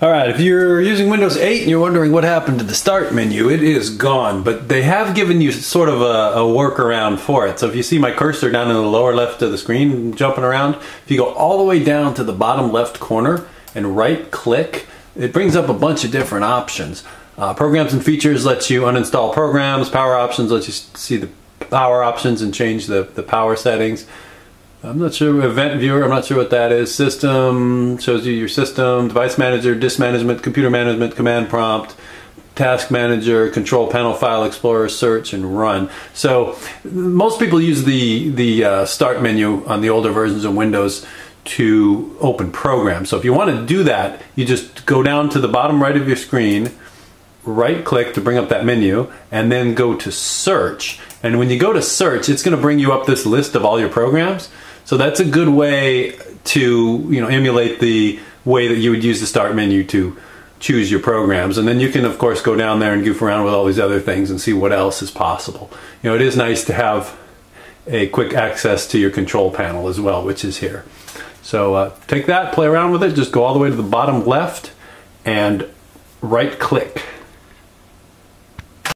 All right, if you're using Windows 8 and you're wondering what happened to the start menu, it is gone, but they have given you sort of a, a, workaround for it. So if you see my cursor down in the lower left of the screen jumping around, if you go all the way down to the bottom left corner and right click, it brings up a bunch of different options. Uh, programs and features lets you uninstall programs, power options lets you see the power options and change the, the power settings. I'm not sure, event viewer, I'm not sure what that is. System, shows you your system, device manager, disk management, computer management, command prompt, task manager, control panel, file explorer, search, and run. So most people use the, the uh, start menu on the older versions of Windows to open programs. So if you want to do that, you just go down to the bottom right of your screen, right click to bring up that menu, and then go to search. And when you go to search, it's going to bring you up this list of all your programs. So that's a good way to you know emulate the way that you would use the start menu to choose your programs. And then you can of course go down there and goof around with all these other things and see what else is possible. You know, it is nice to have a quick access to your control panel as well, which is here. So uh, take that, play around with it, just go all the way to the bottom left and right click